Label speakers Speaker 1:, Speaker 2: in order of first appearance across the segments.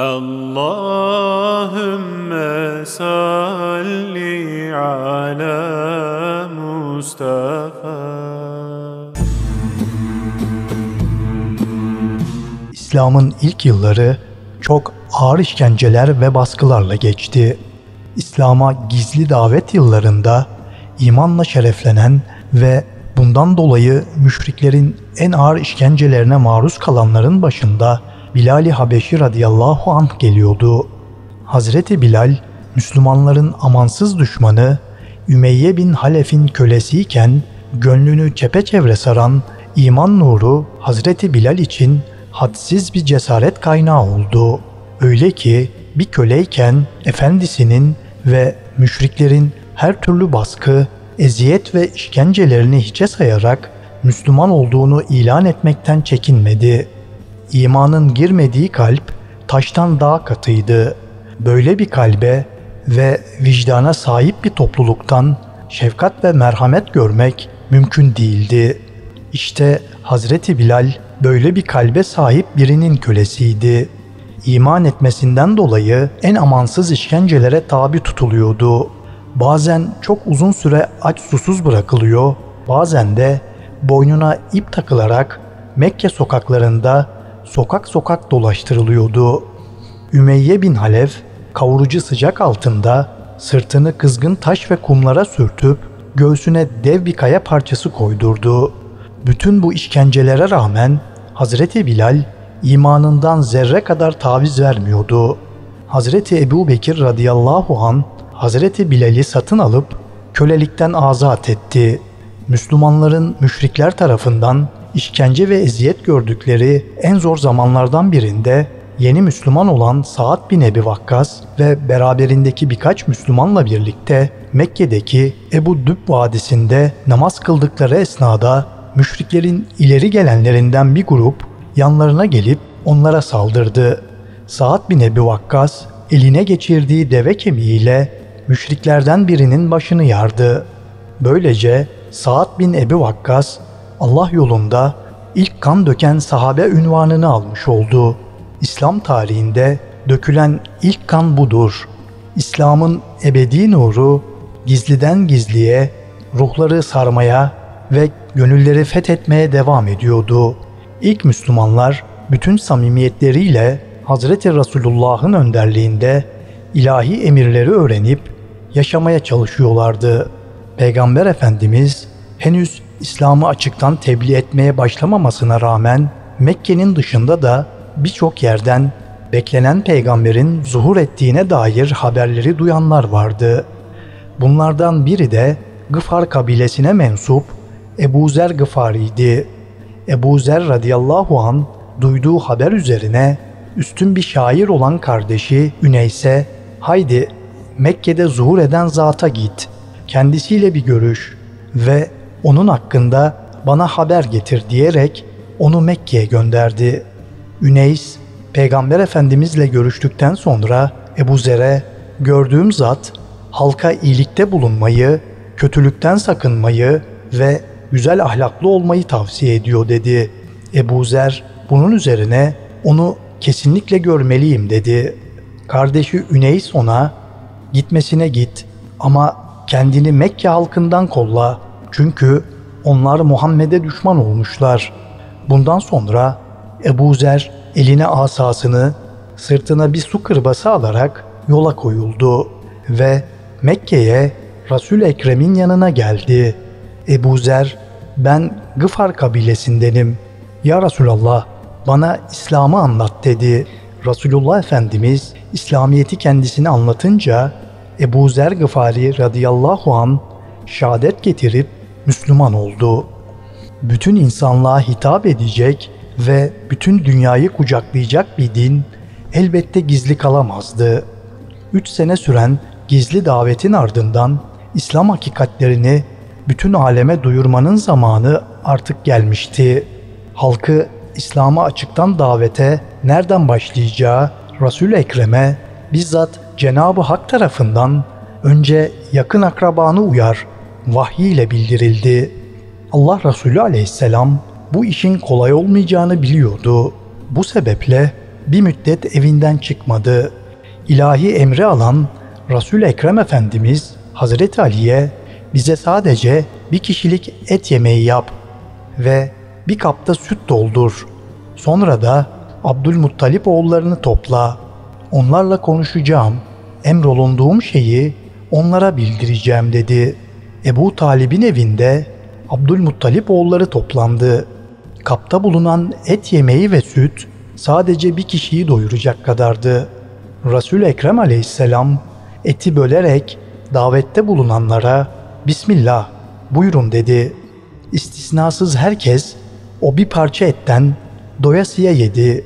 Speaker 1: Allahümme salli ala Mustafa
Speaker 2: İslam'ın ilk yılları çok ağır işkenceler ve baskılarla geçti. İslam'a gizli davet yıllarında imanla şereflenen ve bundan dolayı müşriklerin en ağır işkencelerine maruz kalanların başında Bilal-i Habeşi radıyallahu anh geliyordu. Hazreti Bilal, Müslümanların amansız düşmanı Ümeyye bin Halef'in kölesiyken gönlünü çepeçevre saran iman nuru Hazreti Bilal için hadsiz bir cesaret kaynağı oldu. Öyle ki bir köleyken efendisinin ve müşriklerin her türlü baskı, eziyet ve işkencelerini hiçe sayarak Müslüman olduğunu ilan etmekten çekinmedi. İmanın girmediği kalp taştan daha katıydı. Böyle bir kalbe ve vicdana sahip bir topluluktan şefkat ve merhamet görmek mümkün değildi. İşte Hazreti Bilal böyle bir kalbe sahip birinin kölesiydi. İman etmesinden dolayı en amansız işkencelere tabi tutuluyordu. Bazen çok uzun süre aç susuz bırakılıyor, bazen de boynuna ip takılarak Mekke sokaklarında sokak sokak dolaştırılıyordu. Ümeyye bin Halef kavurucu sıcak altında sırtını kızgın taş ve kumlara sürtüp göğsüne dev bir kaya parçası koydurdu. Bütün bu işkencelere rağmen Hazreti Bilal imanından zerre kadar taviz vermiyordu. Hazreti Ebu Bekir radıyallahu an Hazreti Bilal'i satın alıp kölelikten azat etti. Müslümanların müşrikler tarafından işkence ve eziyet gördükleri en zor zamanlardan birinde yeni Müslüman olan Saad bin Ebi Vakkas ve beraberindeki birkaç Müslümanla birlikte Mekke'deki Ebu Düb Vadisi'nde namaz kıldıkları esnada müşriklerin ileri gelenlerinden bir grup yanlarına gelip onlara saldırdı. Saad bin Ebi Vakkas eline geçirdiği deve kemiğiyle müşriklerden birinin başını yardı. Böylece Saad bin Ebi Vakkas Allah yolunda ilk kan döken sahabe ünvanını almış oldu. İslam tarihinde dökülen ilk kan budur. İslam'ın ebedi nuru gizliden gizliye ruhları sarmaya ve gönülleri fethetmeye devam ediyordu. İlk Müslümanlar bütün samimiyetleriyle Hazreti Resulullah'ın önderliğinde ilahi emirleri öğrenip yaşamaya çalışıyorlardı. Peygamber Efendimiz henüz İslam'ı açıktan tebliğ etmeye başlamamasına rağmen Mekke'nin dışında da birçok yerden beklenen peygamberin zuhur ettiğine dair haberleri duyanlar vardı. Bunlardan biri de Gıfar kabilesine mensup Ebu Zer Gıfari'ydi. Ebu Zer radıyallahu an duyduğu haber üzerine üstün bir şair olan kardeşi Üneys'e haydi Mekke'de zuhur eden zata git, kendisiyle bir görüş ve onun hakkında bana haber getir diyerek onu Mekke'ye gönderdi. Üneys, Peygamber Efendimizle görüştükten sonra Ebu Zer'e gördüğüm zat halka iyilikte bulunmayı, kötülükten sakınmayı ve güzel ahlaklı olmayı tavsiye ediyor dedi. Ebu Zer bunun üzerine onu kesinlikle görmeliyim dedi. Kardeşi Üneys ona gitmesine git ama kendini Mekke halkından kolla çünkü onlar Muhammed'e düşman olmuşlar. Bundan sonra Ebu Zer eline asasını sırtına bir su kırbası alarak yola koyuldu ve Mekke'ye Resul Ekrem'in yanına geldi. Ebu Zer ben Gıfar kabilesindenim. Ya Resulallah bana İslam'ı anlat dedi. Resulullah Efendimiz İslamiyet'i kendisine anlatınca Ebu Zer Gıfari radıyallahu an şehadet getirip Müslüman oldu. Bütün insanlığa hitap edecek ve bütün dünyayı kucaklayacak bir din elbette gizli kalamazdı. Üç sene süren gizli davetin ardından İslam hakikatlerini bütün aleme duyurmanın zamanı artık gelmişti. Halkı İslam'a açıktan davete nereden başlayacağı Resul Ekrem'e bizzat Cenab-ı Hak tarafından önce yakın akrabanı uyar vahiy ile bildirildi. Allah Resulü aleyhisselam bu işin kolay olmayacağını biliyordu. Bu sebeple bir müddet evinden çıkmadı. İlahi emri alan Resul Ekrem Efendimiz Hazreti Ali'ye bize sadece bir kişilik et yemeği yap ve bir kapta süt doldur. Sonra da Abdülmuttalip oğullarını topla. Onlarla konuşacağım. Emrolunduğum şeyi onlara bildireceğim dedi. Ebu Talib'in evinde Abdülmuttalip oğulları toplandı. Kapta bulunan et yemeği ve süt sadece bir kişiyi doyuracak kadardı. Resul Ekrem Aleyhisselam eti bölerek davette bulunanlara Bismillah buyurun dedi. İstisnasız herkes o bir parça etten doyasıya yedi.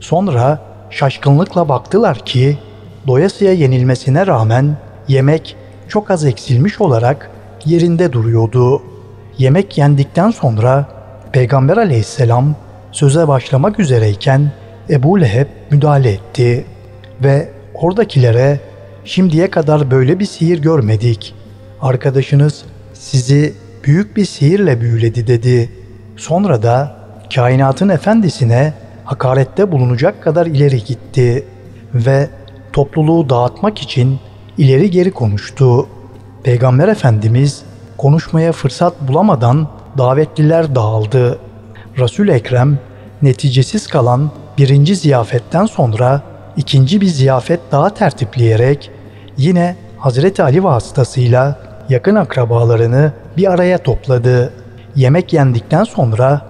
Speaker 2: Sonra şaşkınlıkla baktılar ki doyasıya yenilmesine rağmen yemek çok az eksilmiş olarak yerinde duruyordu. Yemek yendikten sonra Peygamber aleyhisselam söze başlamak üzereyken Ebu Leheb müdahale etti ve oradakilere şimdiye kadar böyle bir sihir görmedik. Arkadaşınız sizi büyük bir sihirle büyüledi dedi. Sonra da kainatın efendisine hakarette bulunacak kadar ileri gitti ve topluluğu dağıtmak için ileri geri konuştu. Peygamber Efendimiz konuşmaya fırsat bulamadan davetliler dağıldı. Resul Ekrem neticesiz kalan birinci ziyafetten sonra ikinci bir ziyafet daha tertipleyerek yine Hazreti Ali vasıtasıyla yakın akrabalarını bir araya topladı. Yemek yendikten sonra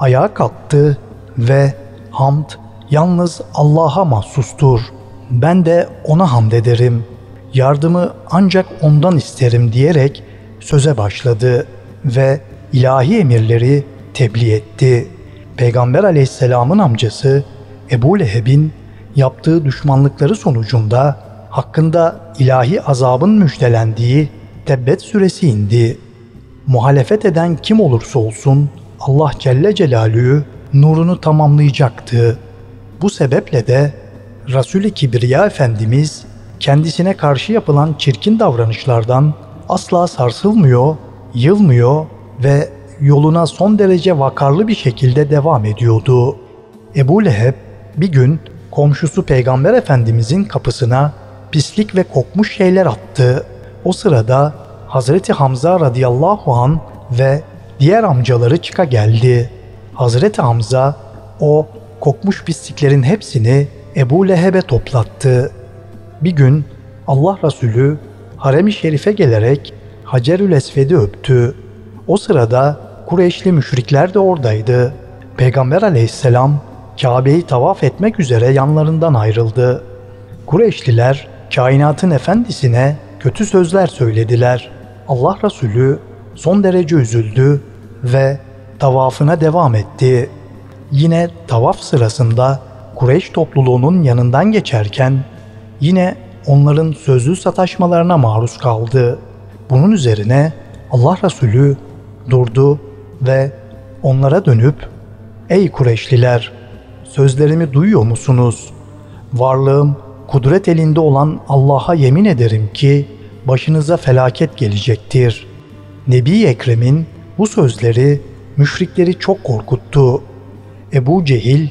Speaker 2: ayağa kalktı ve hamd yalnız Allah'a mahsustur. Ben de ona hamd ederim. Yardımı ancak ondan isterim diyerek söze başladı ve ilahi emirleri tebliğ etti. Peygamber aleyhisselamın amcası Ebu Leheb'in yaptığı düşmanlıkları sonucunda hakkında ilahi azabın müjdelendiği Tebbet suresi indi. Muhalefet eden kim olursa olsun Allah Celle Celaluhu nurunu tamamlayacaktı. Bu sebeple de Resul-i Kibriya Efendimiz kendisine karşı yapılan çirkin davranışlardan asla sarsılmıyor, yılmıyor ve yoluna son derece vakarlı bir şekilde devam ediyordu. Ebu Leheb bir gün komşusu Peygamber Efendimizin kapısına pislik ve kokmuş şeyler attı. O sırada Hazreti Hamza radıyallahu an ve diğer amcaları çıka geldi. Hazreti Hamza o kokmuş pisliklerin hepsini Ebu Leheb'e toplattı. Bir gün Allah Resulü harem-i şerife gelerek Hacerül Esved'i öptü. O sırada Kureyşli müşrikler de oradaydı. Peygamber aleyhisselam Kabe'yi tavaf etmek üzere yanlarından ayrıldı. Kureyşliler kainatın efendisine kötü sözler söylediler. Allah Resulü son derece üzüldü ve tavafına devam etti. Yine tavaf sırasında Kureyş topluluğunun yanından geçerken yine onların sözlü sataşmalarına maruz kaldı. Bunun üzerine Allah Resulü durdu ve onlara dönüp ''Ey Kureyşliler, sözlerimi duyuyor musunuz? Varlığım kudret elinde olan Allah'a yemin ederim ki başınıza felaket gelecektir. Nebi Ekrem'in bu sözleri müşrikleri çok korkuttu. Ebu Cehil,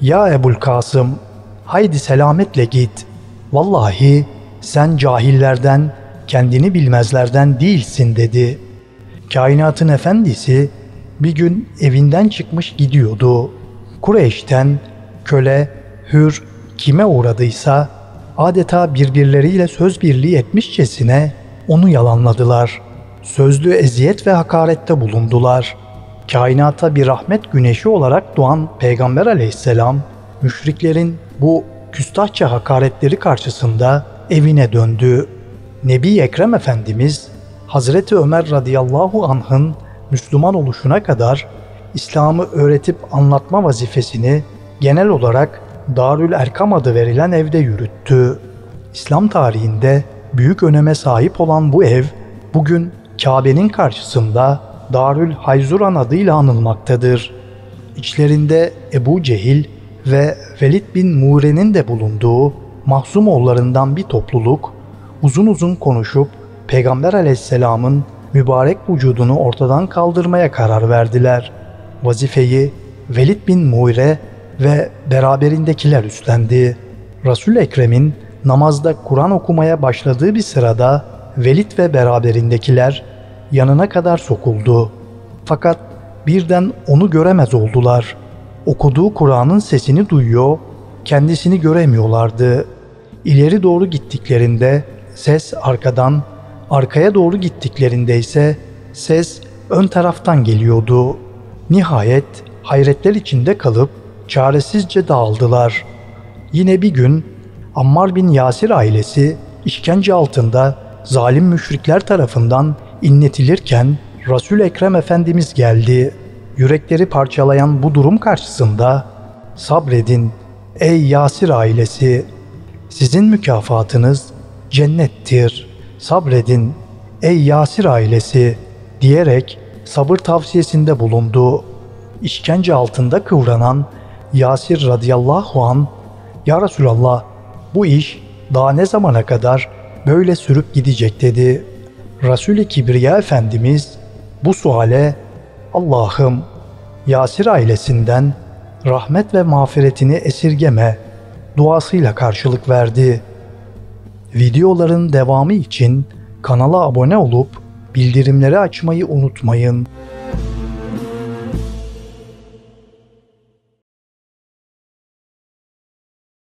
Speaker 2: ya Ebul Kasım, haydi selametle git. Vallahi sen cahillerden, kendini bilmezlerden değilsin dedi. Kainatın efendisi bir gün evinden çıkmış gidiyordu. Kureyş'ten köle, hür kime uğradıysa adeta birbirleriyle söz birliği etmişçesine onu yalanladılar. Sözlü eziyet ve hakarette bulundular. Kainata bir rahmet güneşi olarak doğan Peygamber aleyhisselam, müşriklerin bu küstahça hakaretleri karşısında evine döndü. Nebi Ekrem Efendimiz, Hazreti Ömer radıyallahu anh'ın Müslüman oluşuna kadar İslam'ı öğretip anlatma vazifesini genel olarak Darül Erkam adı verilen evde yürüttü. İslam tarihinde büyük öneme sahip olan bu ev bugün Kabe'nin karşısında Darül Hayzuran adıyla anılmaktadır. İçlerinde Ebu Cehil ve Velid bin Mure'nin de bulunduğu Mahzumoğullarından bir topluluk uzun uzun konuşup Peygamber aleyhisselamın mübarek vücudunu ortadan kaldırmaya karar verdiler. Vazifeyi Velid bin Muire ve beraberindekiler üstlendi. Resul Ekrem'in namazda Kur'an okumaya başladığı bir sırada Velid ve beraberindekiler yanına kadar sokuldu. Fakat birden onu göremez oldular. Okuduğu Kur'an'ın sesini duyuyor, kendisini göremiyorlardı. İleri doğru gittiklerinde ses arkadan, arkaya doğru gittiklerinde ise ses ön taraftan geliyordu. Nihayet hayretler içinde kalıp çaresizce dağıldılar. Yine bir gün Ammar bin Yasir ailesi işkence altında zalim müşrikler tarafından inletilirken Resul Ekrem Efendimiz geldi. Yürekleri parçalayan bu durum karşısında sabredin ey Yasir ailesi sizin mükafatınız cennettir. Sabredin ey Yasir ailesi diyerek sabır tavsiyesinde bulundu. İşkence altında kıvranan Yasir radıyallahu an Ya Resulallah bu iş daha ne zamana kadar böyle sürüp gidecek dedi. Resul-i Kibriya Efendimiz bu suale Allah'ım Yasir ailesinden rahmet ve mağfiretini esirgeme duasıyla karşılık verdi. Videoların devamı için kanala abone olup bildirimleri açmayı unutmayın.